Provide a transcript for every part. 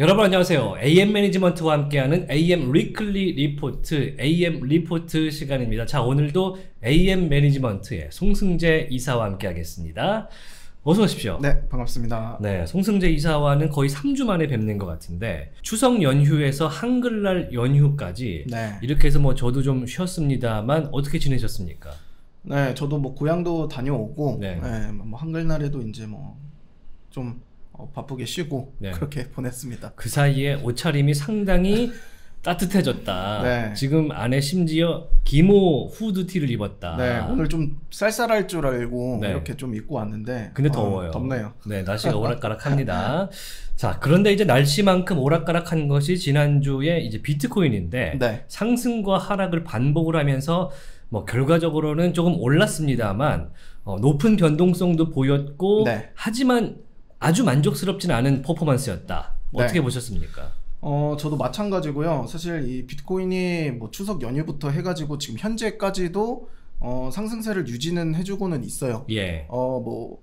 여러분 안녕하세요. AM 매니지먼트와 함께하는 AM weekly 리포트, AM 리포트 시간입니다. 자, 오늘도 AM 매니지먼트의 송승재 이사와 함께하겠습니다. 어서 오십시오. 네, 반갑습니다. 네, 송승재 이사와는 거의 3주 만에 뵙는 것 같은데 추석 연휴에서 한글날 연휴까지 네. 이렇게 해서 뭐 저도 좀 쉬었습니다만 어떻게 지내셨습니까? 네, 저도 뭐 고향도 다녀오고, 네. 네, 뭐 한글날에도 이제 뭐좀 바쁘게 쉬고 네. 그렇게 보냈습니다. 그 사이에 옷차림이 상당히 따뜻해졌다. 네. 지금 안에 심지어 기모 후드티를 입었다. 네, 오늘 좀 쌀쌀할 줄 알고 아. 네. 이렇게 좀 입고 왔는데, 근데 어, 더워요. 덥네요. 네, 날씨가 오락가락합니다. 자, 그런데 이제 날씨만큼 오락가락한 것이 지난주에 이제 비트코인인데 네, 상승과 하락을 반복을 하면서 뭐 결과적으로는 조금 올랐습니다만 어, 높은 변동성도 보였고 네. 하지만 아주 만족스럽진 않은 퍼포먼스였다. 네. 어떻게 보셨습니까? 어, 저도 마찬가지고요. 사실 이 비트코인이 뭐 추석 연휴부터 해가지고 지금 현재까지도 어, 상승세를 유지는 해주고는 있어요. 예. 어, 뭐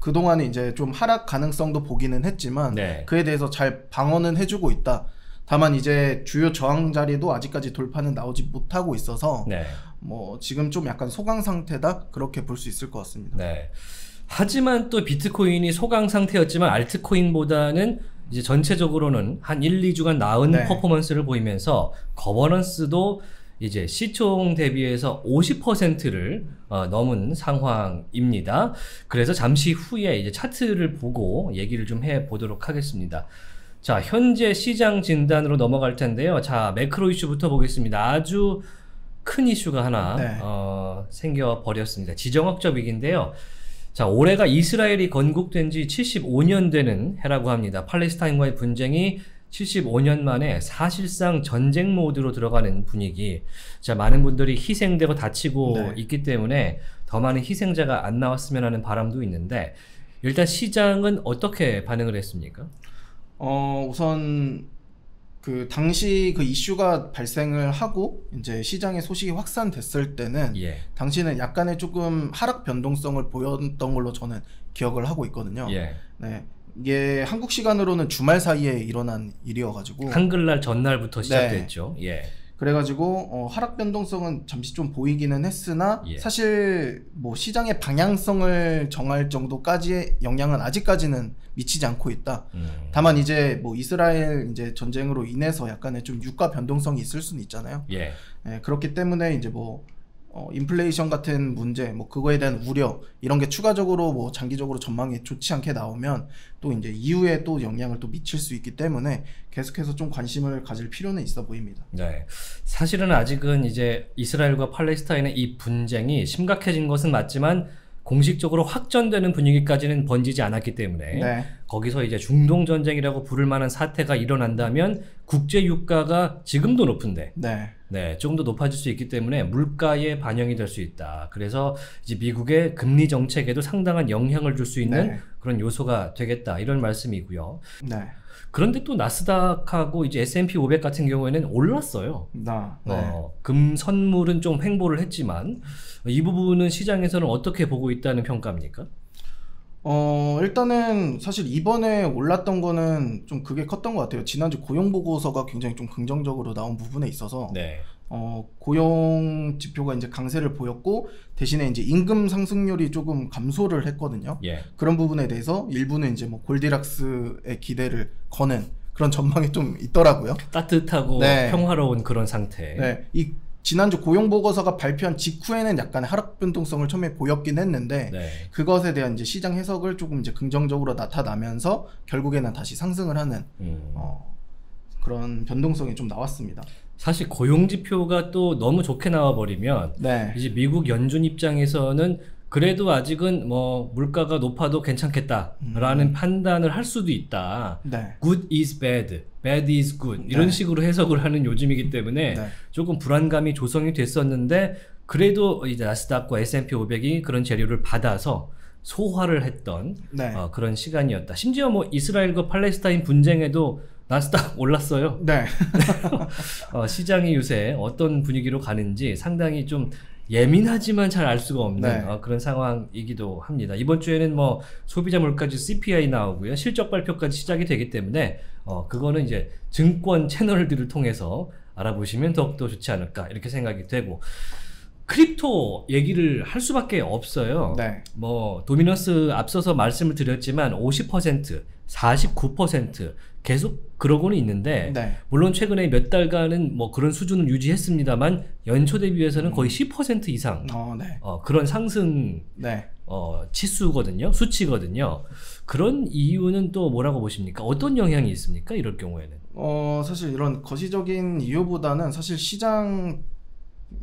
그동안에 이제 좀 하락 가능성도 보기는 했지만 네. 그에 대해서 잘 방어는 해주고 있다. 다만 이제 주요 저항 자리도 아직까지 돌파는 나오지 못하고 있어서 네. 뭐 지금 좀 약간 소강 상태다 그렇게 볼 수 있을 것 같습니다. 네. 하지만 또 비트코인이 소강 상태였지만 알트코인보다는 이제 전체적으로는 한 1, 2주간 나은 네. 퍼포먼스를 보이면서 거버넌스도 이제 시총 대비해서 50%를 어, 넘은 상황입니다. 그래서 잠시 후에 이제 차트를 보고 얘기를 좀 해 보도록 하겠습니다. 자, 현재 시장 진단으로 넘어갈 텐데요. 자, 매크로 이슈부터 보겠습니다. 아주 큰 이슈가 하나 네. 어, 생겨 버렸습니다. 지정학적 위기인데요. 자, 올해가 이스라엘이 건국된 지 75년 되는 해라고 합니다. 팔레스타인과의 분쟁이 75년 만에 사실상 전쟁 모드로 들어가는 분위기. 자, 많은 분들이 희생되고 다치고 네. 있기 때문에 더 많은 희생자가 안 나왔으면 하는 바람도 있는데 일단 시장은 어떻게 반응을 했습니까? 어 우선 그 당시 그 이슈가 발생을 하고 이제 시장에 소식이 확산됐을 때는 예. 당시는 약간의 조금 하락 변동성을 보였던 걸로 저는 기억을 하고 있거든요. 예. 네. 이게 한국 시간으로는 주말 사이에 일어난 일이어가지고 한글날 전날부터 시작됐죠. 예. 그래가지고 어, 하락 변동성은 잠시 좀 보이기는 했으나 예. 사실 뭐 시장의 방향성을 정할 정도까지의 영향은 아직까지는 미치지 않고 있다. 음. 다만 이제 뭐 이스라엘 이제 전쟁으로 인해서 약간의 좀 유가 변동성이 있을 수는 있잖아요. 예. 예, 그렇기 때문에 이제 뭐 어, 인플레이션 같은 문제, 뭐 그거에 대한 우려 이런 게 추가적으로 뭐 장기적으로 전망이 좋지 않게 나오면 또 이제 이후에 또 영향을 또 미칠 수 있기 때문에 계속해서 좀 관심을 가질 필요는 있어 보입니다. 네. 사실은 아직은 이제 이스라엘과 팔레스타인의 이 분쟁이 심각해진 것은 맞지만 공식적으로 확전되는 분위기까지는 번지지 않았기 때문에 네, 거기서 이제 중동 전쟁이라고 부를 만한 사태가 일어난다면 국제 유가가 지금도 높은데 네, 네, 조금 더 높아질 수 있기 때문에 물가에 반영이 될 수 있다. 그래서 이제 미국의 금리 정책에도 상당한 영향을 줄 수 있는 네. 그런 요소가 되겠다. 이런 말씀이고요. 네, 그런데 또 나스닥하고 이제 S&P 500 같은 경우에는 올랐어요. 나, 네. 어, 금 선물은 좀 횡보를 했지만 이 부분은 시장에서는 어떻게 보고 있다는 평가입니까? 어, 일단은 사실 이번에 올랐던 거는 좀 그게 컸던 것 같아요. 지난주 고용 보고서가 굉장히 좀 긍정적으로 나온 부분에 있어서 네. 어, 고용 지표가 이제 강세를 보였고 대신에 이제 임금 상승률이 조금 감소를 했거든요. 예. 그런 부분에 대해서 일부는 이제 뭐 골디락스의 기대를 거는 그런 전망이 좀 있더라고요. 따뜻하고 네. 평화로운 그런 상태. 네. 이 지난주 고용 보고서가 발표한 직후에는 약간의 하락 변동성을 처음에 보였긴 했는데 네. 그것에 대한 이제 시장 해석을 조금 이제 긍정적으로 나타나면서 결국에는 다시 상승을 하는 음. 어, 그런 변동성이 좀 나왔습니다. 사실 고용 지표가 또 너무 좋게 나와 버리면 네. 이제 미국 연준 입장에서는 그래도 아직은 뭐 물가가 높아도 괜찮겠다라는 판단을 할 수도 있다. 네. good is bad, bad is good 이런 네. 식으로 해석을 하는 요즘이기 때문에 네. 조금 불안감이 조성이 됐었는데 그래도 이제 나스닥과 S&P 500이 그런 재료를 받아서 소화를 했던 네. 어, 그런 시간이었다. 심지어 뭐 이스라엘과 팔레스타인 분쟁에도 나스닥 올랐어요. 네. 어, 시장이 요새 어떤 분위기로 가는지 상당히 좀 예민하지만 잘 알 수가 없는 네. 어, 그런 상황이기도 합니다. 이번 주에는 뭐 소비자 물가지 CPI 나오고요. 실적 발표까지 시작이 되기 때문에 어, 그거는 이제 증권 채널들을 통해서 알아보시면 더욱더 좋지 않을까 이렇게 생각이 되고 crypto 얘기를 할 수밖에 없어요. 네. 뭐 dominance 앞서서 말씀을 드렸지만 50%, 49% 계속 그러고는 있는데 네. 물론 최근에 몇 달간은 뭐 그런 수준을 유지했습니다만 연초 대비해서는 거의 10% 이상 어, 네. 어, 그런 상승 네. 어, 치수거든요, 수치거든요. 그런 이유는 또 뭐라고 보십니까? 어떤 영향이 있습니까? 이럴 경우에는. 어, 사실 이런 거시적인 이유보다는 사실 시장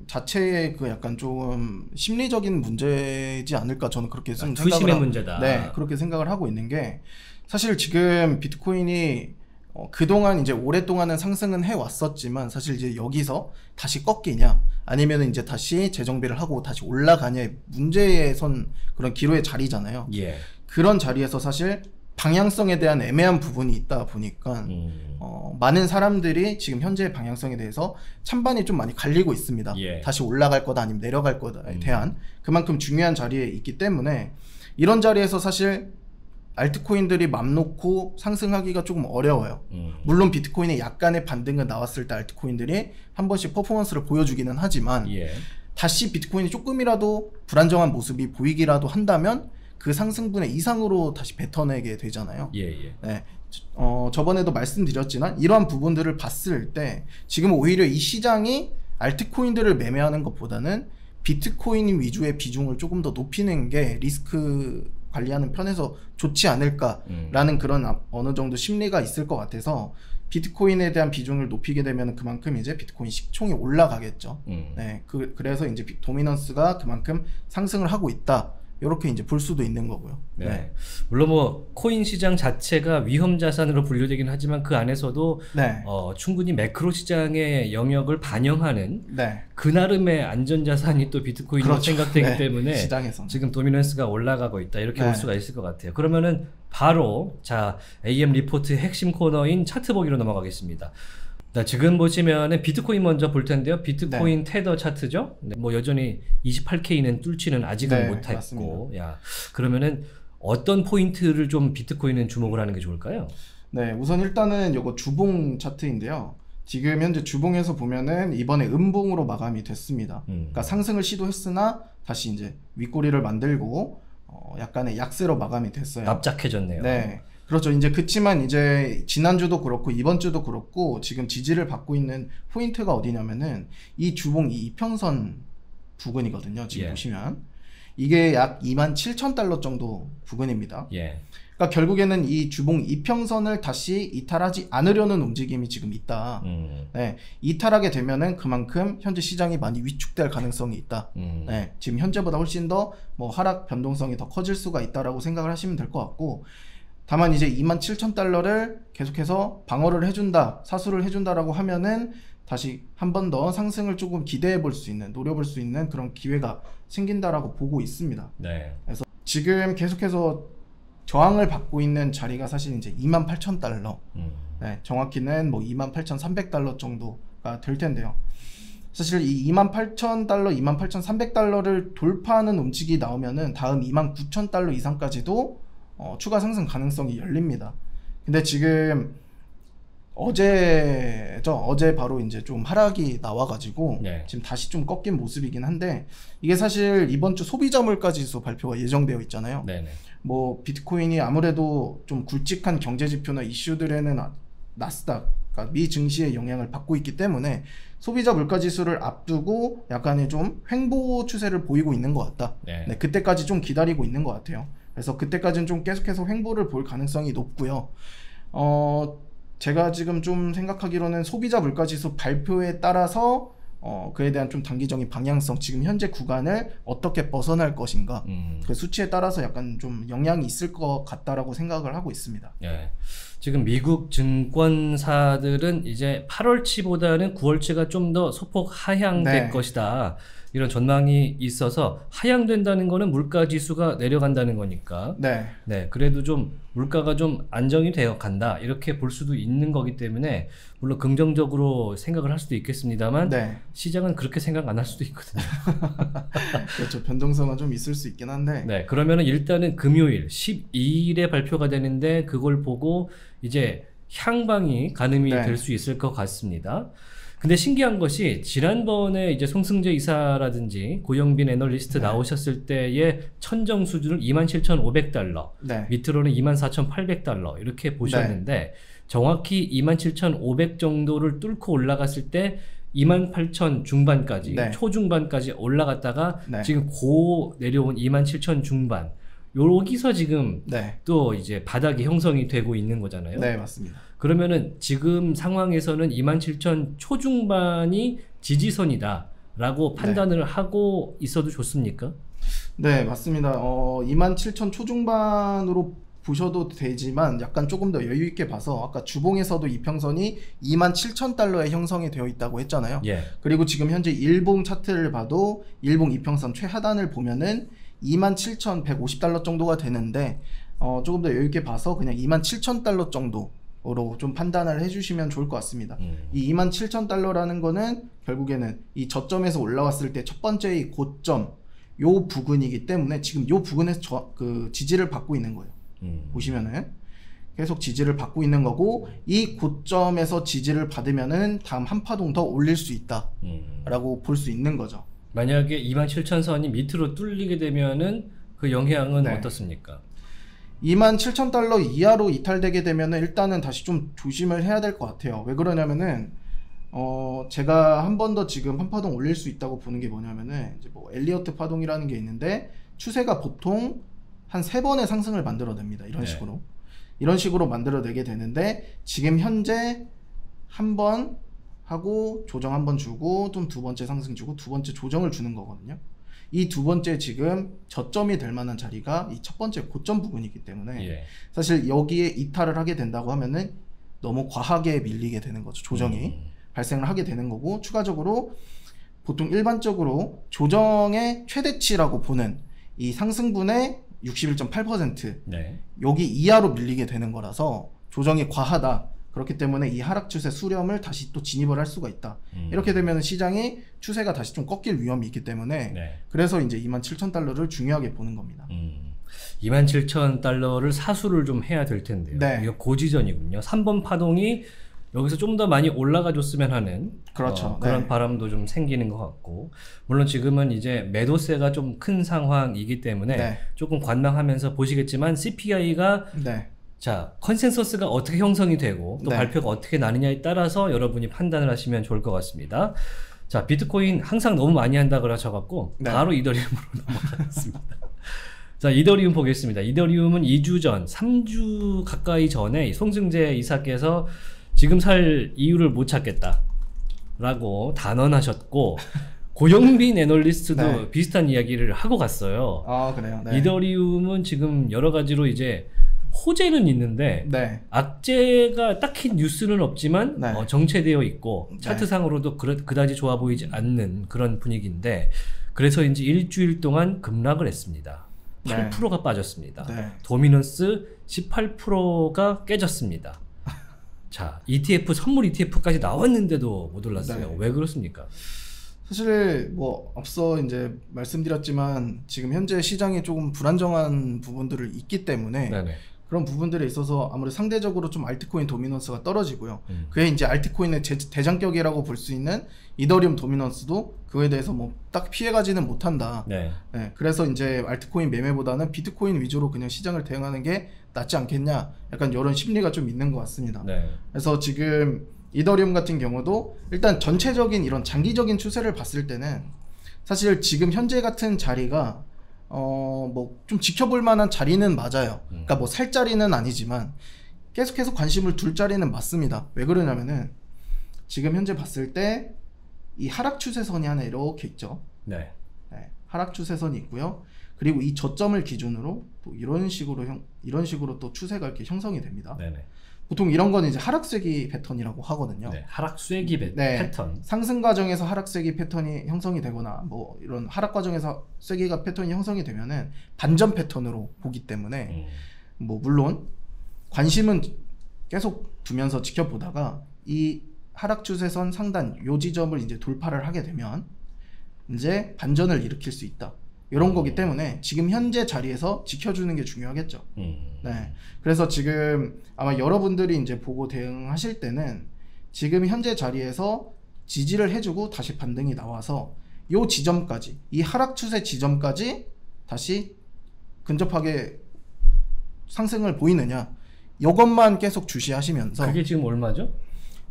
자체의 그 약간 좀 심리적인 문제지 않을까 저는 그렇게 좀 투심의 생각을 하- 문제다. 네, 그렇게 생각을 하고 있는 게 사실 지금 비트코인이 어, 그동안 이제 오랫동안은 상승은 해 왔었지만 사실 이제 여기서 다시 꺾이냐 아니면 이제 다시 재정비를 하고 다시 올라가냐의 문제에 선 그런 기로의 자리잖아요. 예. 그런 자리에서 사실 방향성에 대한 애매한 부분이 있다 보니까 음. 어, 많은 사람들이 지금 현재의 방향성에 대해서 찬반이 좀 많이 갈리고 있습니다. 예. 다시 올라갈 거다 아니면 내려갈 거다에 음. 대한 그만큼 중요한 자리에 있기 때문에 이런 자리에서 사실 알트코인들이 맘 놓고 상승하기가 조금 어려워요. 음. 물론 비트코인의 약간의 반등은 나왔을 때 알트코인들이 한 번씩 퍼포먼스를 보여주기는 하지만 예. 다시 비트코인이 조금이라도 불안정한 모습이 보이기라도 한다면 그 상승분의 이상으로 다시 뱉어내게 되잖아요. 예, 예. 네. 어, 저번에도 말씀드렸지만 이러한 부분들을 봤을 때 지금 오히려 이 시장이 알트코인들을 매매하는 것보다는 비트코인 위주의 비중을 조금 더 높이는 게 리스크 관리하는 편에서 좋지 않을까라는 음. 그런 아- 어느 정도 심리가 있을 것 같아서 비트코인에 대한 비중을 높이게 되면 그만큼 이제 비트코인 시총이 올라가겠죠. 음. 네, 그, 그래서 이제 비- dominance가 그만큼 상승을 하고 있다. 이렇게 이제 볼 수도 있는 거고요. 네. 물론 뭐 코인 시장 자체가 위험 자산으로 분류되긴 하지만 그 안에서도 네. 어, 충분히 매크로 시장의 영역을 반영하는 네. 그 나름의 안전 자산이 또 비트코인으로 그렇죠. 생각되기 네, 때문에 시장에서 지금 dominance가 올라가고 있다 이렇게 네. 볼 수가 있을 것 같아요. 그러면은 바로 자 AM 리포트 핵심 코너인 차트 보기로 넘어가겠습니다. 자, 지금 보시면은 비트코인 먼저 볼 텐데요. 비트코인 테더 차트죠. 네, 뭐 여전히 28K는 뚫지는 아직은 네, 못했고, 맞습니다. 야 그러면은 어떤 포인트를 좀 비트코인은 주목을 하는 게 좋을까요? 네, 우선 일단은 요거 주봉 차트인데요. 지금 현재 주봉에서 보면은 이번에 음봉으로 마감이 됐습니다. 음. 그러니까 상승을 시도했으나 다시 이제 윗꼬리를 만들고 어, 약간의 약세로 마감이 됐어요. 납작해졌네요. 네. 그렇죠. 이제 그치만 이제 지난주도 그렇고 이번 주도 그렇고 지금 지지를 받고 있는 포인트가 어디냐면은 이 주봉 이 이평선 부근이거든요. 지금 예. 보시면 이게 약 2만 7천 달러 정도 부근입니다. 예. 그러니까 결국에는 이 주봉 이평선을 다시 이탈하지 않으려는 움직임이 지금 있다. 음. 네, 이탈하게 되면은 그만큼 현재 시장이 많이 위축될 가능성이 있다. 음. 네, 지금 현재보다 훨씬 더 뭐 하락 변동성이 더 커질 수가 있다라고 생각을 하시면 될 것 같고, 다만 이제 27,000달러를 계속해서 방어를 해준다, 사수를 해준다라고 하면은 다시 한 번 더 상승을 조금 기대해 볼 수 있는, 노려볼 수 있는 그런 기회가 생긴다라고 보고 있습니다. 네. 지금 계속해서 저항을 받고 있는 자리가 사실 이제 28,000달러, 음. 네, 정확히는 뭐 28,300달러 정도가 될 텐데요. 사실 이 28,000달러, 28,300달러를 돌파하는 움직이 나오면은 다음 29,000달러 이상까지도 어, 추가 상승 가능성이 열립니다. 근데 지금 어제죠. 어제 바로 이제 좀 하락이 나와가지고 네. 지금 다시 좀 꺾인 모습이긴 한데 이게 사실 이번 주 소비자 물가지수 발표가 예정되어 있잖아요. 네네. 뭐 비트코인이 아무래도 좀 굵직한 경제 지표나 이슈들에는 아- 나스닥 그러니까 미 증시의 영향을 받고 있기 때문에 소비자 물가 지수를 앞두고 약간의 좀 횡보 추세를 보이고 있는 것 같다. 네. 네, 그때까지 좀 기다리고 있는 것 같아요. 그래서 그때까지는 좀 계속해서 횡보를 볼 가능성이 높고요. 어, 제가 지금 좀 생각하기로는 소비자 물가 지수 발표에 따라서 어, 그에 대한 좀 단기적인 방향성, 지금 현재 구간을 어떻게 벗어날 것인가, 음. 그 수치에 따라서 약간 좀 영향이 있을 것 같다라고 생각을 하고 있습니다. 예. 지금 미국 증권사들은 이제 8월치보다는 9월치가 좀 더 소폭 하향될 네. 것이다. 이런 전망이 있어서 하향된다는 거는 물가 지수가 내려간다는 거니까 네. 네, 그래도 좀 물가가 좀 안정이 되어 간다. 이렇게 볼 수도 있는 거기 때문에 물론 긍정적으로 생각을 할 수도 있겠습니다만 네. 시장은 그렇게 생각 안 할 수도 있거든요. 그렇죠. 변동성은 좀 있을 수 있긴 한데. 네, 그러면은 일단은 금요일 12일에 발표가 되는데 그걸 보고 이제 향방이 가늠이 네. 될수 있을 것 같습니다. 근데 신기한 것이 지난번에 이제 송승재 이사라든지 고영빈 애널리스트 네. 나오셨을 때의 천정 수준을 27,500달러, 네. 밑으로는 24,800달러 이렇게 보셨는데 정확히 27,500 정도를 뚫고 올라갔을 때 28,000 중반까지 네. 초중반까지 올라갔다가 네. 지금 고 내려온 27,000 중반 여기서 지금 네. 또 이제 바닥이 형성이 되고 있는 거잖아요. 네, 맞습니다. 그러면은 지금 상황에서는 27,000 초중반이 지지선이다라고 네. 판단을 하고 있어도 좋습니까? 네, 맞습니다. 어, 27,000 초중반으로 보셔도 되지만 약간 조금 더 여유 있게 봐서 아까 주봉에서도 이평선이 27,000달러에 형성이 되어 있다고 했잖아요. 예. 그리고 지금 현재 일봉 차트를 봐도 일봉 이평선 최하단을 보면은 27,150달러 정도가 되는데 어, 조금 더 여유 있게 봐서 그냥 27,000달러 정도로 좀 판단을 해주시면 좋을 것 같습니다. 음. 이 27,000달러라는 거는 결국에는 이 저점에서 올라왔을 때 첫 번째 이 고점 요 부근이기 때문에 지금 요 부근에서 저, 그 지지를 받고 있는 거예요. 음. 보시면은 계속 지지를 받고 있는 거고 이 고점에서 지지를 받으면은 다음 한 파동 더 올릴 수 있다라고 음. 볼수 있는 거죠. 만약에 27,000선이 밑으로 뚫리게 되면은 그 영향은 네. 어떻습니까? 27,000달러 이하로 이탈되게 되면은 일단은 다시 좀 조심을 해야 될 것 같아요. 왜 그러냐면은 어 제가 한 번 더 지금 한 파동 올릴 수 있다고 보는 게 뭐냐면은 이제 뭐 엘리어트 파동이라는 게 있는데 추세가 보통 한 세 번의 상승을 만들어냅니다. 이런 네. 식으로 이런 식으로 만들어내게 되는데 지금 현재 한번 하고 조정 한 번 주고 좀 두 번째 상승 주고 두 번째 조정을 주는 거거든요. 이 두 번째 지금 저점이 될 만한 자리가 이 첫 번째 고점 부분이기 때문에 예. 사실 여기에 이탈을 하게 된다고 하면은 너무 과하게 밀리게 되는 거죠. 조정이 음. 발생을 하게 되는 거고 추가적으로 보통 일반적으로 조정의 최대치라고 보는 이 상승분의 61.8% 네. 여기 이하로 밀리게 되는 거라서 조정이 과하다. 그렇기 때문에 이 하락 추세 수렴을 다시 또 진입을 할 수가 있다. 음. 이렇게 되면 시장이 추세가 다시 좀 꺾일 위험이 있기 때문에 네. 그래서 이제 27,000달러를 중요하게 보는 겁니다. 음. 27,000달러를 사수를 좀 해야 될 텐데요. 네. 이거 고지전이군요. 3번 파동이 여기서 좀 더 많이 올라가 줬으면 하는 그렇죠. 어, 그런 네. 바람도 좀 생기는 것 같고 물론 지금은 이제 매도세가 좀 큰 상황이기 때문에 네. 조금 관망하면서 보시겠지만 CPI가 네. 자 컨센서스가 어떻게 형성이 되고 또 네. 발표가 어떻게 나느냐에 따라서 여러분이 판단을 하시면 좋을 것 같습니다. 자 비트코인 항상 너무 많이 한다 그러셔갖고 네. 바로 이더리움으로 넘어가겠습니다. 자 이더리움 보겠습니다. 이더리움은 2주 전, 3주 가까이 전에 이 송승재 이사께서 지금 살 이유를 못 찾겠다 라고 단언하셨고 고영빈 애널리스트도 네. 비슷한 이야기를 하고 갔어요. 아 그래요. 네. 이더리움은 지금 여러 가지로 이제 호재는 있는데 네. 악재가 딱히 뉴스는 없지만 네. 어, 정체되어 있고 네. 차트상으로도 그러, 그다지 좋아 보이지 않는 그런 분위기인데 그래서인지 일주일 동안 급락을 했습니다. 네. 8%가 빠졌습니다. 네. 도미넌스 18%가 깨졌습니다. 자, ETF 선물 ETF까지 나왔는데도 못 올랐어요. 네. 왜 그렇습니까? 사실 뭐 앞서 이제 말씀드렸지만 지금 현재 시장에 조금 불안정한 부분들을 있기 때문에 네네. 그런 부분들에 있어서 아무래도 상대적으로 좀 알트코인 도미넌스가 떨어지고요. 음. 그에 이제 알트코인의 제- 대장격이라고 볼 수 있는 이더리움 도미넌스도 그거에 대해서 뭐 딱 피해가지는 못한다. 네. 네, 그래서 이제 알트코인 매매보다는 비트코인 위주로 그냥 시장을 대응하는 게 낫지 않겠냐. 약간 이런 심리가 좀 있는 것 같습니다. 네. 그래서 지금 이더리움 같은 경우도 일단 전체적인 이런 장기적인 추세를 봤을 때는 사실 지금 현재 같은 자리가 어 뭐 좀 지켜볼 만한 자리는 맞아요. 그러니까 뭐 살 자리는 아니지만 계속해서 관심을 둘 자리는 맞습니다. 왜 그러냐면은 지금 현재 봤을 때 이 하락 추세선이 하나 이렇게 있죠. 네. 네, 하락 추세선이 있고요. 그리고 이 저점을 기준으로 또 이런 식으로 형, 이런 식으로 또 추세가 이렇게 형성이 됩니다. 네네. 보통 이런 거는 이제 하락세기 패턴이라고 하거든요. 네, 하락 쐐기 배- 네. 패턴. 상승 과정에서 하락세기 패턴이 형성이 되거나 뭐 이런 하락 과정에서 쐐기가 패턴이 형성이 되면은 반전 패턴으로 보기 때문에 음. 뭐 물론 관심은 계속 두면서 지켜보다가 이 하락 추세선 상단 요 지점을 이제 돌파를 하게 되면 이제 반전을 일으킬 수 있다. 이런 거기 때문에 지금 현재 자리에서 지켜주는 게 중요하겠죠. 음. 네. 그래서 지금 아마 여러분들이 이제 보고 대응하실 때는 지금 현재 자리에서 지지를 해주고 다시 반등이 나와서 요 지점까지 이 하락 추세 지점까지 다시 근접하게 상승을 보이느냐 이것만 계속 주시하시면서 그게 지금 얼마죠?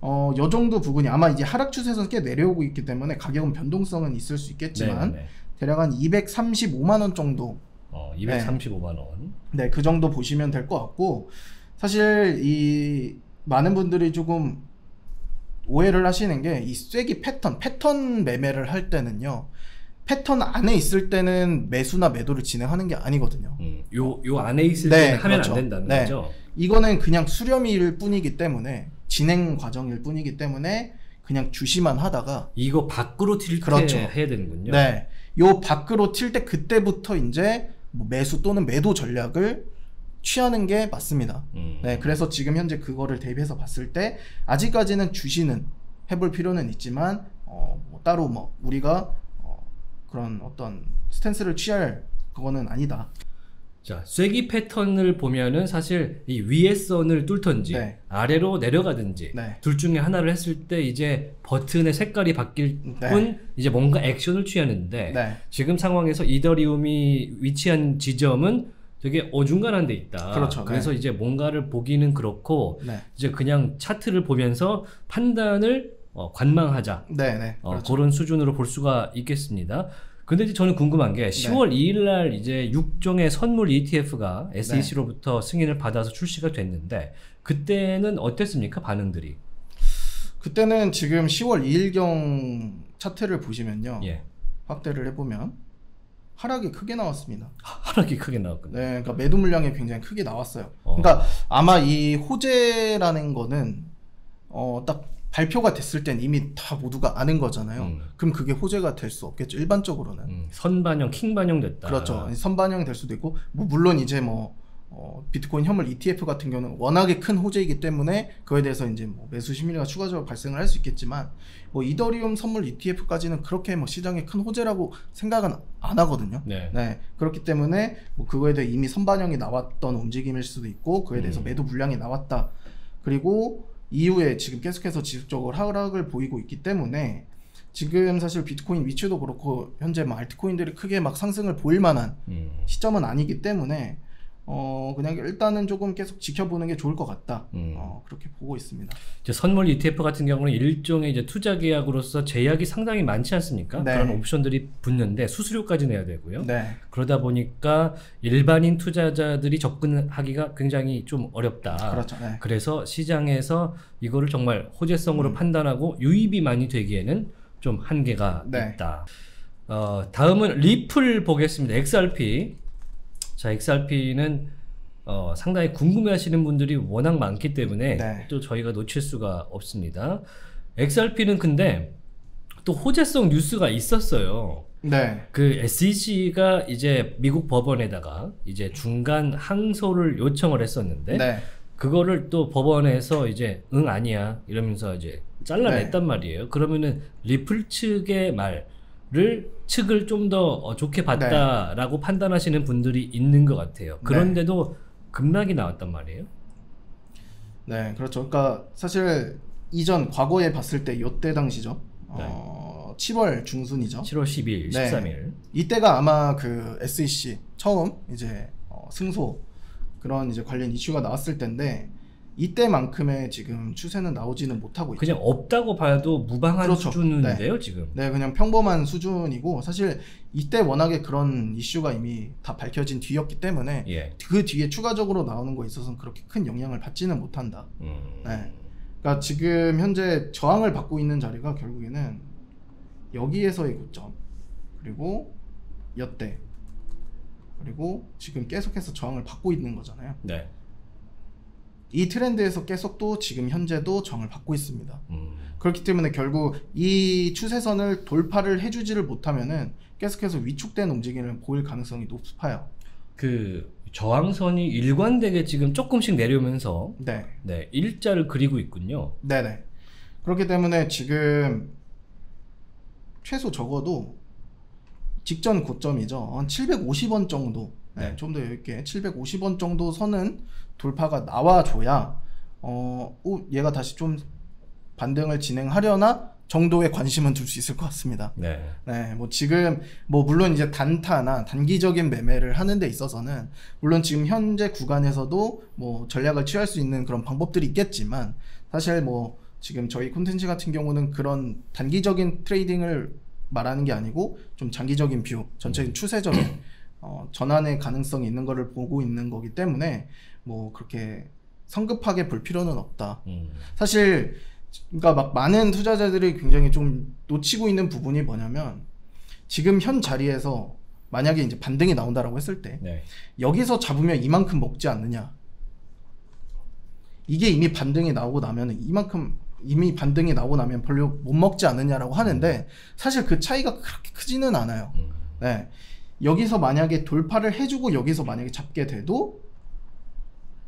어, 요 정도 부분이 아마 이제 하락 추세에서 꽤 내려오고 있기 때문에 가격은 변동성은 있을 수 있겠지만 네, 네. 대략 한 235만 원 정도 어, 235만 원. 네, 그 정도 보시면 될 것 같고 사실 이 많은 분들이 조금 오해를 하시는 게 이 쐐기 패턴, 패턴 매매를 할 때는요. 패턴 안에 있을 때는 매수나 매도를 진행하는 게 아니거든요. 음. 요, 요 안에 있을 네, 때는 하면 그렇죠. 안 된다는 네. 거죠. 이거는 그냥 수렴일 뿐이기 때문에 진행 과정일 뿐이기 때문에 그냥 주시만 하다가 이거 밖으로 튈때 그렇죠. 해야 되는군요. 네. 요 밖으로 튈 때 그때부터 이제 뭐 매수 또는 매도 전략을 취하는 게 맞습니다. 음. 네, 그래서 지금 현재 그거를 대비해서 봤을 때 아직까지는 주시는 해볼 필요는 있지만 어, 뭐 따로 뭐 우리가 어, 그런 어떤 스탠스를 취할 그거는 아니다. 자, 쐐기 패턴을 보면은 사실 이 위에 선을 뚫던지 네. 아래로 내려가든지 네. 둘 중에 하나를 했을 때 이제 버튼의 색깔이 바뀔 네. 뿐 이제 뭔가 액션을 취하는데 네. 지금 상황에서 이더리움이 위치한 지점은 되게 어중간한 데 있다. 그렇죠. 그래서 이제 뭔가를 보기는 그렇고 네. 이제 그냥 차트를 보면서 판단을 어, 관망하자. 네, 네. 어, 그렇죠. 그런 수준으로 볼 수가 있겠습니다. 근데 이제 저는 궁금한 게 10월 2일 날 이제 6종의 선물 ETF가 SEC로부터 승인을 받아서 출시가 됐는데 그때는 어땠습니까? 반응들이. 그때는 지금 10월 2일경 차트를 보시면요. 예. 확대를 해 보면 하락이 크게 나왔습니다. 하락이 크게 나왔군요. 네, 그러니까 매도 물량이 굉장히 크게 나왔어요. 어. 그러니까 아마 이 호재라는 거는 어, 딱 발표가 됐을 땐 이미 다 모두가 아는 거잖아요. 음. 그럼 그게 호재가 될 수 없겠죠. 일반적으로는. 음, 선반영, 킹반영 됐다. 그렇죠. 선반영이 될 수도 있고, 뭐 물론 이제 뭐 어, 비트코인 현물 ETF 같은 경우는 워낙에 큰 호재이기 때문에 그에 대해서 이제 뭐 매수 심리가 추가적으로 발생을 할 수 있겠지만, 뭐 이더리움 선물 ETF까지는 그렇게 뭐 시장에 큰 호재라고 생각은 안 하거든요. 네. 네, 그렇기 때문에 뭐 그거에 대해 이미 선반영이 나왔던 움직임일 수도 있고 그에 대해서 음. 매도 물량이 나왔다. 그리고 이후에 지금 계속해서 지속적으로 하락을 보이고 있기 때문에 지금 사실 비트코인 위치도 그렇고 현재 뭐 알트코인들이 크게 막 상승을 보일 만한 음. 시점은 아니기 때문에 어 그냥 일단은 조금 계속 지켜보는 게 좋을 것 같다. 음. 어 그렇게 보고 있습니다. 이제 선물 ETF 같은 경우는 일종의 이제 투자 계약으로서 제약이 상당히 많지 않습니까? 네. 그런 옵션들이 붙는데 수수료까지 내야 되고요. 네, 그러다 보니까 일반인 투자자들이 접근하기가 굉장히 좀 어렵다. 그렇죠. 네. 그래서 시장에서 이거를 정말 호재성으로 음. 판단하고 유입이 많이 되기에는 좀 한계가 네. 있다. 어, 다음은 리플 보겠습니다. XRP. 자, XRP는 어, 상당히 궁금해하시는 분들이 워낙 많기 때문에 네. 또 저희가 놓칠 수가 없습니다. XRP는 근데 또 호재성 뉴스가 있었어요. 네, 그 SEC가 이제 미국 법원에다가 이제 중간 항소를 요청을 했었는데 네, 그거를 또 법원에서 이제 응 아니야 이러면서 이제 잘라냈단 말이에요. 그러면은 리플 측의 말 을 측을 좀 더 좋게 봤다라고 판단하시는 분들이 있는 것 같아요. 그런데도 급락이 나왔단 말이에요. 네, 그렇죠. 그러니까 사실 이전 과거에 봤을 때 요때 당시죠. 네. 어, 7월 중순이죠. 7월 10일, 네. 13일. 이때가 아마 그 SEC 처음 이제 어, 승소 그런 이제 관련 이슈가 나왔을 텐데 이때만큼의 지금 추세는 나오지는 못하고 있죠. 그냥 없다고 봐도 무방한 그렇죠. 수준인데요, 지금. 네, 그냥 평범한 수준이고 사실 이때 워낙에 그런 이슈가 이미 다 밝혀진 뒤였기 때문에 예. 그 뒤에 추가적으로 나오는 거에 있어서는 그렇게 큰 영향을 받지는 못한다. 음. 네. 그러니까 지금 현재 저항을 받고 있는 자리가 결국에는 여기에서의 고점 그리고 여대 그리고 지금 계속해서 저항을 받고 있는 거잖아요. 네. 이 트렌드에서 계속 또 지금 현재도 정을 받고 있습니다. 음. 그렇기 때문에 결국 이 추세선을 돌파를 해주지를 못하면은 계속해서 위축된 움직임을 보일 가능성이 높아요. 그 저항선이 일관되게 지금 조금씩 내려오면서 네. 네, 일자를 그리고 있군요. 네네. 그렇기 때문에 지금 최소 적어도 직전 고점이죠. 한 750원 정도. 네, 네. 좀 더 여유있게 750원 정도 선은 돌파가 나와줘야 어, 오, 얘가 다시 좀 반등을 진행하려나 정도의 관심은 둘 수 있을 것 같습니다. 네. 네, 뭐 지금 뭐 물론 이제 단타나 단기적인 매매를 하는 데 있어서는 물론 지금 현재 구간에서도 뭐 전략을 취할 수 있는 그런 방법들이 있겠지만 사실 뭐 지금 저희 콘텐츠 같은 경우는 그런 단기적인 trading을 말하는 게 아니고 좀 장기적인 view, 전체적인 추세적인 어, 전환의 가능성이 있는 거를 보고 있는 거기 때문에 뭐 그렇게 성급하게 볼 필요는 없다. 음. 사실 그러니까 막 많은 투자자들이 굉장히 좀 놓치고 있는 부분이 뭐냐면 지금 현 자리에서 만약에 이제 반등이 나온다라고 했을 때 네. 여기서 잡으면 이만큼 먹지 않느냐 이게 이미 반등이 나오고 나면 이만큼 이미 반등이 나오고 나면 별로 못 먹지 않느냐라고 하는데 사실 그 차이가 그렇게 크지는 않아요. 음. 네. 여기서 만약에 돌파를 해주고 여기서 만약에 잡게 돼도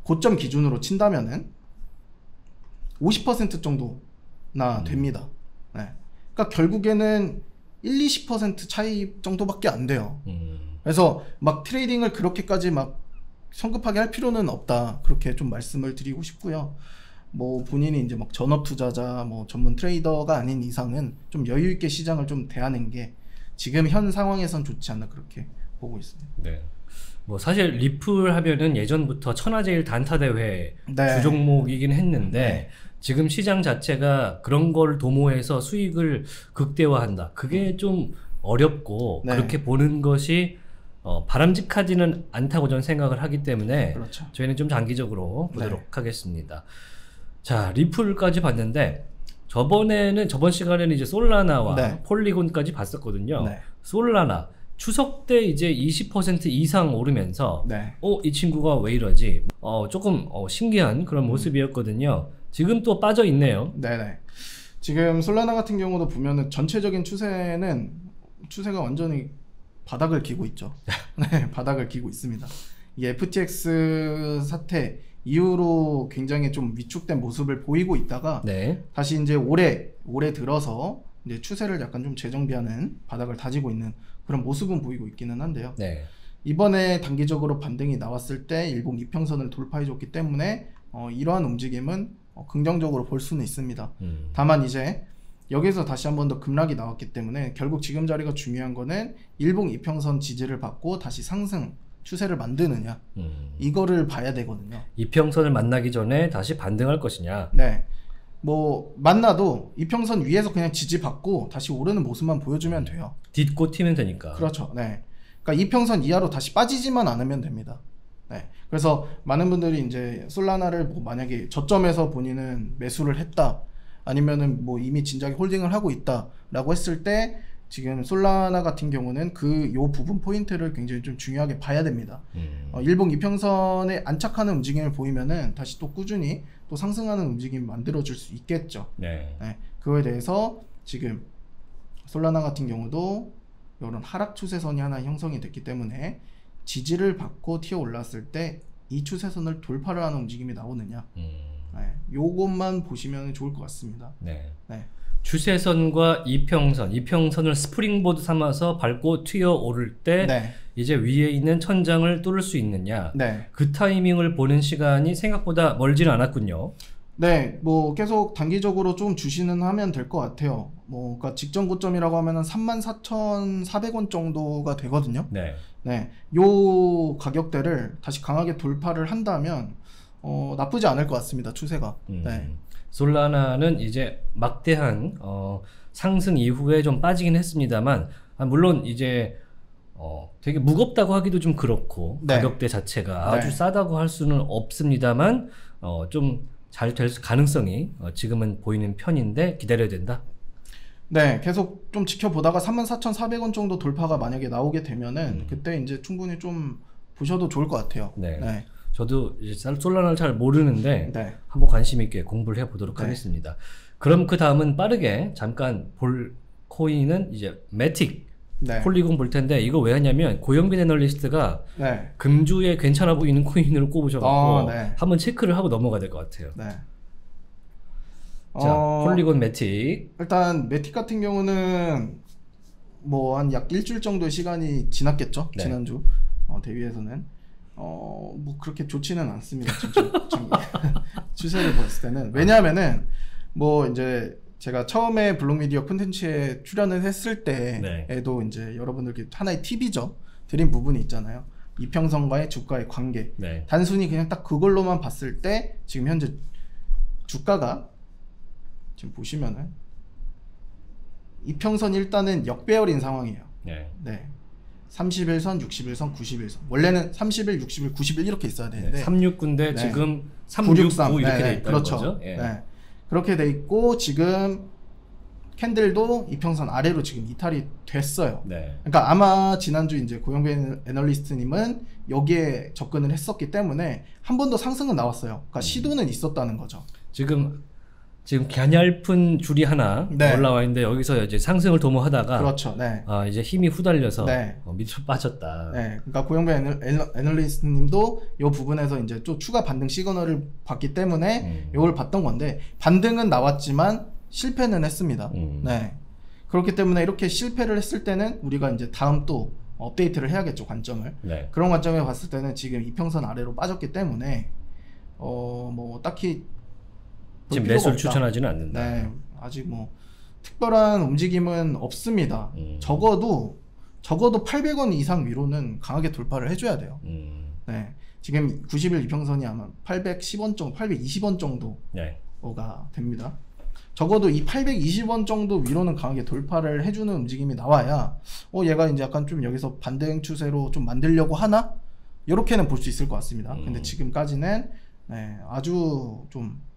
고점 기준으로 친다면은 50% 정도나 음. 됩니다. 네. 그러니까 결국에는 1, 20% 차이 정도밖에 안 돼요. 음. 그래서 막 trading을 그렇게까지 막 성급하게 할 필요는 없다. 그렇게 좀 말씀을 드리고 싶고요. 뭐 본인이 이제 막 전업 투자자, 뭐 전문 trader가 아닌 이상은 좀 여유 있게 시장을 좀 대하는 게 지금 현 상황에선 좋지 않나 그렇게 보고 있습니다. 네. 뭐 사실 리플 하면은 예전부터 천하제일 단타 대회 네. 주 종목이긴 했는데 네. 지금 시장 자체가 그런 걸 도모해서 수익을 극대화한다. 그게 좀 어렵고 네. 그렇게 보는 것이 어, 바람직하지는 않다고 저는 생각을 하기 때문에 그렇죠. 저희는 좀 장기적으로 보도록 네. 하겠습니다. 자, 리플까지 봤는데 저번에는 저번 시간에는 이제 솔라나와 네. 폴리곤까지 봤었거든요. 네. 솔라나 추석 때 이제 20% 이상 오르면서 네. 어, 이 친구가 왜 이러지? 어, 조금 어, 신기한 그런 모습이었거든요. 지금 또 빠져 있네요. 네네. 지금 솔라나 같은 경우도 보면은 전체적인 추세는 추세가 완전히 바닥을 기고 있죠. 네, 바닥을 기고 있습니다. 이 FTX 사태 이후로 굉장히 좀 위축된 모습을 보이고 있다가 네. 다시 이제 올해 올해 들어서 이제 추세를 약간 좀 재정비하는 바닥을 다지고 있는 그런 모습은 보이고 있기는 한데요. 네. 이번에 단기적으로 반등이 나왔을 때 일봉 이평선을 돌파해줬기 때문에 어, 이러한 움직임은 어, 긍정적으로 볼 수는 있습니다. 음. 다만 이제 여기서 다시 한 번 더 급락이 나왔기 때문에 결국 지금 자리가 중요한 거는 일봉 이평선 지지를 받고 다시 상승 추세를 만드느냐 음. 이거를 봐야 되거든요. 이평선을 만나기 전에 다시 반등할 것이냐. 네. 뭐 만나도 이평선 위에서 그냥 지지 받고 다시 오르는 모습만 보여주면 돼요. 딛고 튀면 되니까. 그렇죠. 네. 그러니까 이평선 이하로 다시 빠지지만 않으면 됩니다. 네. 그래서 많은 분들이 이제 솔라나를 뭐 만약에 저점에서 본인은 매수를 했다. 아니면은 뭐 이미 진작에 홀딩을 하고 있다라고 했을 때 지금 솔라나 같은 경우는 그 요 부분 포인트를 굉장히 좀 중요하게 봐야 됩니다. 음. 어, 일봉 이평선에 안착하는 움직임을 보이면은 다시 또 꾸준히 또 상승하는 움직임이 만들어질 수 있겠죠. 네. 네, 그거에 대해서 지금 솔라나 같은 경우도 이런 하락 추세선이 하나 형성이 됐기 때문에 지지를 받고 튀어 올랐을 때 이 추세선을 돌파를 하는 움직임이 나오느냐, 음. 네, 요것만 보시면 좋을 것 같습니다. 네. 네, 추세선과 이평선, 이평선을 스프링보드 삼아서 밟고 튀어 오를 때 네, 이제 위에 있는 천장을 뚫을 수 있느냐. 네, 그 타이밍을 보는 시간이 생각보다 멀지는 않았군요. 네, 뭐 계속 단기적으로 좀 주시는 하면 될 것 같아요. 뭐, 그러니까 직전 고점이라고 하면은 34,400원 정도가 되거든요. 네. 네, 요 가격대를 다시 강하게 돌파를 한다면 어, 나쁘지 않을 것 같습니다. 추세가. 음. 네, 솔라나는 이제 막대한 어, 상승 이후에 좀 빠지긴 했습니다만 아, 물론 이제 어, 되게 무겁다고 하기도 좀 그렇고 네. 가격대 자체가 아주 네. 싸다고 할 수는 없습니다만 어, 좀 잘 될 가능성이 어, 지금은 보이는 편인데 기다려야 된다. 네, 계속 좀 지켜보다가 34,400원 정도 돌파가 만약에 나오게 되면은 음. 그때 이제 충분히 좀 보셔도 좋을 것 같아요. 네. 네, 저도 솔라나를 잘 모르는데 네. 한번 관심 있게 공부를 해보도록 네. 하겠습니다. 그럼 그 다음은 빠르게 잠깐 볼 코인은 이제 매틱 네. 폴리곤 볼 텐데 이거 왜 하냐면 고영빈 애널리스트가 네. 금주에 괜찮아 보이는 코인으로 꼽으셔갖고 어, 네. 한번 체크를 하고 넘어가야 될 것 같아요. 네. 자, 어, 폴리곤 매틱. 일단 매틱 같은 경우는 뭐 한 약 일주일 정도의 시간이 지났겠죠 네. 지난주 어, 대비해서는 어 뭐 그렇게 좋지는 않습니다 추세를 봤을 때는 왜냐하면은 뭐 이제 제가 처음에 블록미디어 콘텐츠에 출연을 했을 네. 때에도 이제 여러분들께 하나의 팁이죠 드린 부분이 있잖아요 이평선과의 주가의 관계 네. 단순히 그냥 딱 그걸로만 봤을 때 지금 현재 주가가 지금 보시면은 이평선 일단은 역배열인 상황이에요. 네. 네. 31선, 61선, 91선. 원래는 31, 61, 91 이렇게 있어야 되는데 네. 36군데 네. 지금 369 이렇게 네, 돼 네, 있다는 그렇죠. 거죠. 예. 네. 그렇게 돼 있고 지금 캔들도 이평선 아래로 지금 이탈이 됐어요. 네. 그러니까 아마 지난주 이제 고영배 애널리스트님은 여기에 접근을 했었기 때문에 한 번 더 상승은 나왔어요. 그러니까 음. 시도는 있었다는 거죠. 지금 지금 가냘픈 줄이 하나 네. 올라와 있는데 여기서 이제 상승을 도모하다가 그렇죠. 네. 아 이제 힘이 후달려서 네. 어, 밑으로 빠졌다. 네, 그러니까 고영배 애널, 애널- 애널리스트 님도 이 부분에서 이제 좀 추가 반등 시그널을 봤기 때문에 음. 이걸 봤던 건데 반등은 나왔지만 실패는 했습니다. 음. 네, 그렇기 때문에 이렇게 실패를 했을 때는 우리가 이제 다음 또 업데이트를 해야겠죠 관점을. 네. 그런 관점에 봤을 때는 지금 이평선 아래로 빠졌기 때문에 어 뭐 딱히 볼 지금 매수를. 추천하지는 않는다. 네, 아직 뭐 특별한 움직임은 없습니다. 음. 적어도 적어도 800원 이상 위로는 강하게 돌파를 해줘야 돼요. 음. 네, 지금 90일 이평선이 아마 810원 정도, 820원 정도가 네. 됩니다. 적어도 이 820원 정도 위로는 강하게 돌파를 해주는 움직임이 나와야 어 얘가 이제 약간 좀 여기서 반등 추세로 좀 만들려고 하나 이렇게는 볼 수 있을 것 같습니다. 음. 근데 지금까지는 네, 아주 좀 어,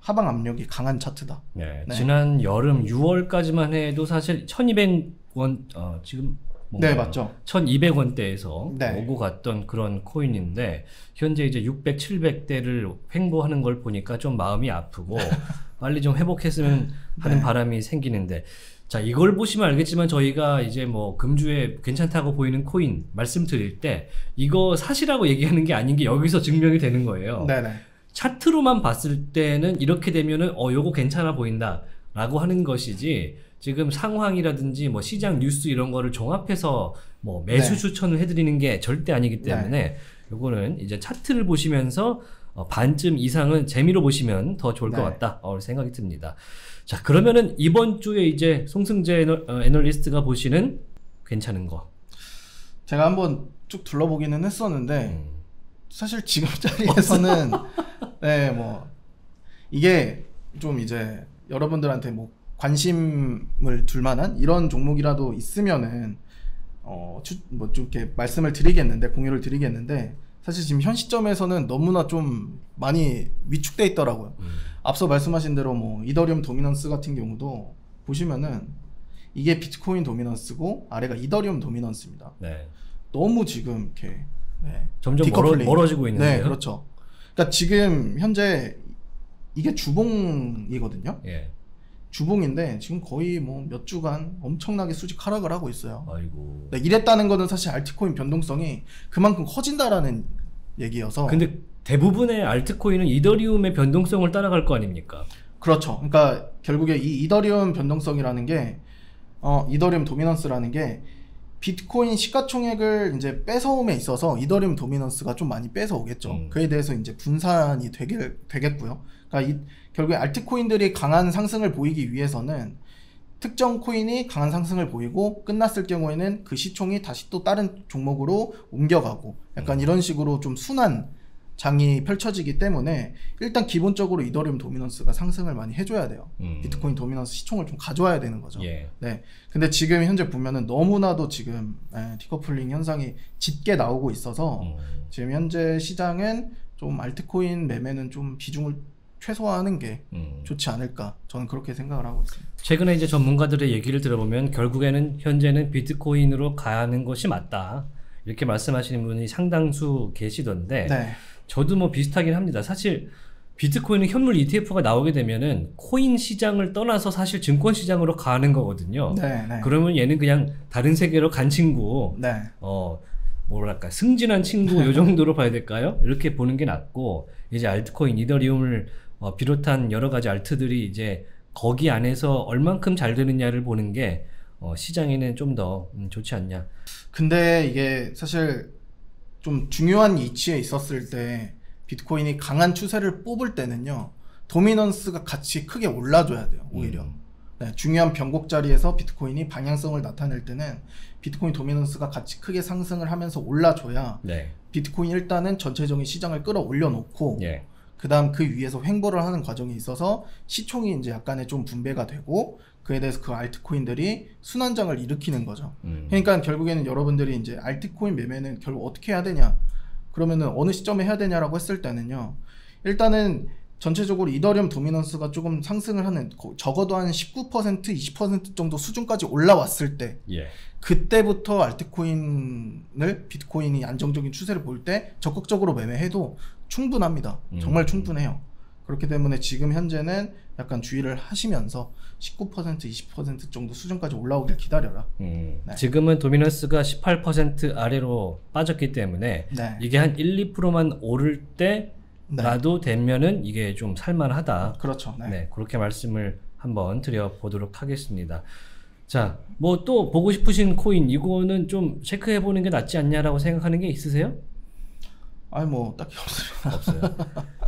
하방 압력이 강한 차트다. 네. 네. 지난 여름 6월까지만 해도 사실 1,200원 어, 지금 네, 맞죠. 1,200원대에서 네. 오고 갔던 그런 코인인데 현재 이제 600, 700대를 횡보하는 걸 보니까 좀 마음이 아프고 빨리 좀 회복했으면 하는 네. 바람이 생기는데 자 이걸 보시면 알겠지만 저희가 이제 뭐 금주에 괜찮다고 보이는 코인 말씀드릴 때 이거 사실하고 얘기하는 게 아닌 게 여기서 증명이 되는 거예요. 네네. 차트로만 봤을 때는 이렇게 되면은 어 요거 괜찮아 보인다 라고 하는 것이지 지금 상황이라든지 뭐 시장 뉴스 이런 거를 종합해서 뭐 매수 네. 추천을 해드리는 게 절대 아니기 때문에 요거는 이제 차트를 보시면서 어, 반쯤 이상은 재미로 보시면 더 좋을 것 네. 같다 어, 생각이 듭니다. 자 그러면은 이번 주에 이제 송승재 애널, 어, 애널리스트가 보시는 괜찮은 거. 제가 한번 쭉 둘러보기는 했었는데 음. 사실 지금 자리에서는 네 뭐 이게 좀 이제 여러분들한테 뭐 관심을 둘 만한 이런 종목이라도 있으면은 어뭐좀 이렇게 말씀을 드리겠는데 공유를 드리겠는데 사실 지금 현 시점에서는 너무나 좀 많이 위축돼 있더라고요. 음. 앞서 말씀하신 대로 뭐 이더리움 도미넌스 같은 경우도 보시면은 이게 비트코인 도미넌스고 아래가 이더리움 도미넌스입니다. 네. 너무 지금 이렇게 네. 점점 멀어, 디커플링. 멀어 지고 있는데요. 네, 그렇죠. 그러니까 지금 현재 이게 주봉이거든요. 예. 주봉인데 지금 거의 뭐 몇 주간 엄청나게 수직 하락을 하고 있어요. 아이고. 네, 이랬다는 거는 사실 알트코인 변동성이 그만큼 커진다라는 얘기여서 근데 대부분의 알트코인은 이더리움의 변동성을 따라갈 거 아닙니까? 그렇죠. 그러니까 결국에 이 이더리움 변동성이라는 게 어, 이더리움 도미넌스라는 게 비트코인 시가총액을 이제 뺏어옴에 있어서 이더리움 도미넌스가 좀 많이 뺏어오겠죠. 음. 그에 대해서 이제 분산이 되게 되겠고요. 그러니까 이, 결국에 알트코인들이 강한 상승을 보이기 위해서는 특정 코인이 강한 상승을 보이고 끝났을 경우에는 그 시총이 다시 또 다른 종목으로 옮겨가고 약간 음. 이런 식으로 좀 순환 장이 펼쳐지기 때문에 일단 기본적으로 이더리움 도미넌스가 상승을 많이 해줘야 돼요. 음. 비트코인 도미넌스 시총을 좀 가져와야 되는 거죠. 예. 네. 근데 지금 현재 보면은 너무나도 지금 예, 디커플링 현상이 짙게 나오고 있어서 음. 지금 현재 시장은 좀 알트코인 매매는 좀 비중을 최소화하는 게 음. 좋지 않을까 저는 그렇게 생각을 하고 있습니다. 최근에 이제 전문가들의 얘기를 들어보면 결국에는 현재는 비트코인으로 가는 것이 맞다. 이렇게 말씀하시는 분이 상당수 계시던데 네. 저도 뭐 비슷하긴 합니다. 사실 비트코인은 현물 ETF가 나오게 되면은 코인 시장을 떠나서 사실 증권 시장으로 가는 거거든요. 네. 네. 그러면 얘는 그냥 다른 세계로 간 친구, 네. 어 뭐랄까 승진한 친구 요 정도로 봐야 될까요? 이렇게 보는 게 낫고 이제 알트코인, 이더리움을 어, 비롯한 여러 가지 알트들이 이제 거기 안에서 얼만큼 잘 되느냐를 보는 게 어, 시장에는 좀더 음, 좋지 않냐. 근데 이게 사실 좀 중요한 위치에 있었을 때 비트코인이 강한 추세를 뽑을 때는요. 도미넌스가 같이 크게 올라줘야 돼요. 오히려. 음. 네, 중요한 변곡 자리에서 비트코인이 방향성을 나타낼 때는 비트코인 도미넌스가 같이 크게 상승을 하면서 올라줘야 네. 비트코인 일단은 전체적인 시장을 끌어올려 놓고 예. 그다음 그 위에서 횡보를 하는 과정이 있어서 시총이 이제 약간의 좀 분배가 되고 그에 대해서 그 알트코인들이 순환장을 일으키는 거죠. 음. 그러니까 결국에는 여러분들이 이제 알트코인 매매는 결국 어떻게 해야 되냐? 그러면은 어느 시점에 해야 되냐라고 했을 때는요. 일단은 전체적으로 이더리움 도미넌스가 조금 상승을 하는 거- 적어도 한 19% 20% 정도 수준까지 올라왔을 때 예. 그때부터 알트코인을 비트코인이 안정적인 추세를 볼 때 적극적으로 매매해도 충분합니다. 음. 정말 충분해요. 그렇기 때문에 지금 현재는 약간 주의를 하시면서 19% 20% 정도 수준까지 올라오길 기다려라. 음. 네. 지금은 도미넌스가 18% 아래로 빠졌기 때문에 네. 이게 한 1, 2%만 오를 때 네. 라도 되면은 이게 좀 살만하다. 그렇죠. 네. 네. 그렇게 말씀을 한번 드려보도록 하겠습니다. 자, 뭐 또 보고 싶으신 코인 이거는 좀 체크해 보는 게 낫지 않냐라고 생각하는 게 있으세요? 아니 뭐 딱히 없어요. 없어요.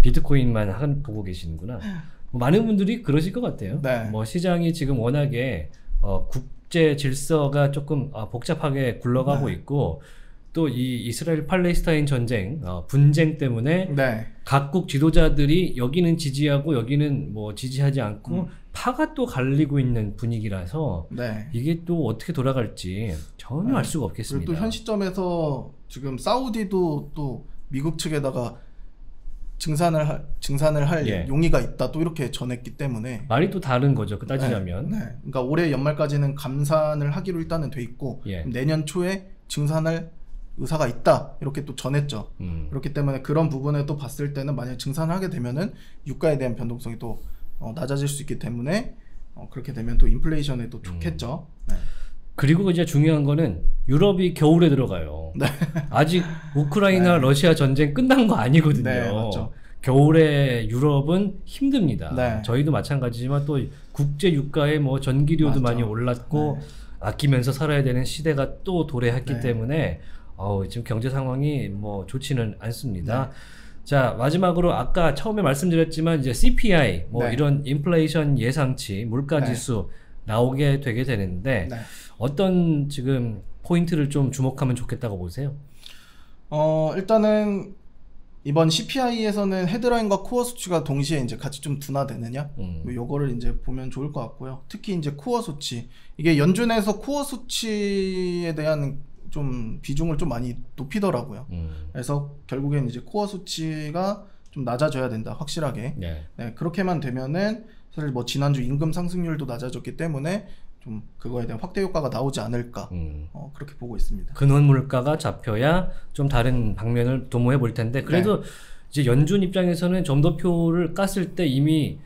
비트코인만 한 보고 계시는구나. 뭐 많은 분들이 그러실 것 같아요. 네. 뭐 시장이 지금 워낙에 어, 국제 질서가 조금 아, 복잡하게 굴러가고 네. 있고 또 이 이스라엘 팔레스타인 전쟁 어, 분쟁 때문에 네. 각국 지도자들이 여기는 지지하고 여기는 뭐 지지하지 않고 음. 파가 또 갈리고 있는 분위기라서 네. 이게 또 어떻게 돌아갈지 전혀 알 수가 없겠습니다. 또 현 시점에서 지금 사우디도 또 미국 측에다가 증산을 할, 증산을 할 예. 용의가 있다 또 이렇게 전했기 때문에 말이 또 다른 거죠. 그 따지자면. 네, 네. 그러니까 올해 연말까지는 감산을 하기로 일단은 돼 있고 예. 내년 초에 증산할 의사가 있다 이렇게 또 전했죠. 음. 그렇기 때문에 그런 부분에 또 봤을 때는 만약 증산을 하게 되면은 유가에 대한 변동성이 또 어, 낮아질 수 있기 때문에 어, 그렇게 되면 또 인플레이션에 또 좋겠죠. 음. 네. 그리고 이제 중요한 거는 유럽이 겨울에 들어가요. 아직 우크라이나 러시아 전쟁 끝난 거 아니거든요. 네, 맞죠. 겨울에 유럽은 힘듭니다. 네. 저희도 마찬가지지만 또 국제 유가에 뭐 전기료도 맞죠. 많이 올랐고 아끼면서 살아야 되는 시대가 또 도래했기 네. 때문에 어우, 지금 경제 상황이 뭐 좋지는 않습니다. 네. 자 마지막으로 아까 처음에 말씀드렸지만 이제 CPI 뭐 네. 이런 인플레이션 예상치 물가 지수 나오게 되게 되는데 네. 어떤 지금 포인트를 좀 주목하면 좋겠다고 보세요? 어, 일단은 이번 CPI에서는 헤드라인과 코어 수치가 동시에 이제 같이 좀 둔화되느냐? 음. 뭐 요거를 이제 보면 좋을 것 같고요. 특히 이제 코어 수치. 이게 연준에서 코어 수치에 대한 좀 비중을 좀 많이 높이더라고요. 음. 그래서 결국엔 이제 코어 수치가 좀 낮아져야 된다. 확실하게. 네. 네, 그렇게만 되면은 사실 뭐 지난주 임금 상승률도 낮아졌기 때문에 좀 그거에 대한 확대 효과가 나오지 않을까. 음. 어, 그렇게 보고 있습니다. 근원 물가가 잡혀야 좀 다른 방면을 도모해 볼 텐데 그래도 네. 이제 연준 입장에서는 점도표를 깠을 때 이미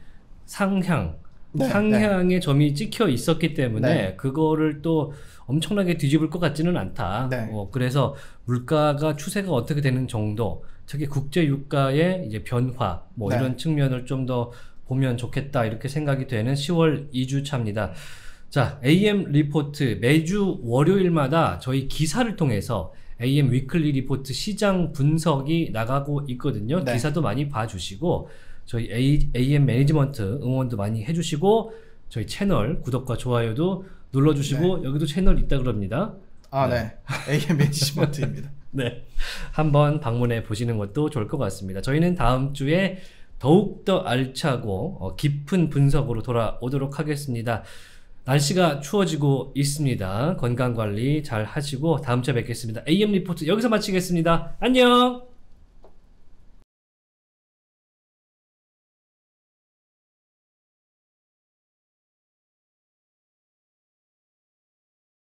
상향 네, 상향의 점이 찍혀 있었기 때문에 네. 그거를 또 엄청나게 뒤집을 것 같지는 않다. 네. 어, 그래서 물가가 추세가 어떻게 되는 정도, 특히 국제 유가의 이제 변화 뭐 네. 이런 측면을 좀더 보면 좋겠다 이렇게 생각이 되는 10월 2주 차입니다. 자, AM 리포트 매주 월요일마다 저희 기사를 통해서 AM weekly 리포트 시장 분석이 나가고 있거든요. 네. 기사도 많이 봐주시고 저희 A, AM 매니지먼트 응원도 많이 해주시고 저희 채널 구독과 좋아요도 눌러주시고 여기도 채널 있다 그럽니다. 아, 네. AM 매니지먼트입니다. 네, 한번 방문해 보시는 것도 좋을 것 같습니다. 저희는 다음 주에 더욱더 알차고 어, 깊은 분석으로 돌아오도록 하겠습니다. 날씨가 추워지고 있습니다. 건강 관리 잘 하시고 다음 주에 뵙겠습니다. AM 리포트 여기서 마치겠습니다. 안녕!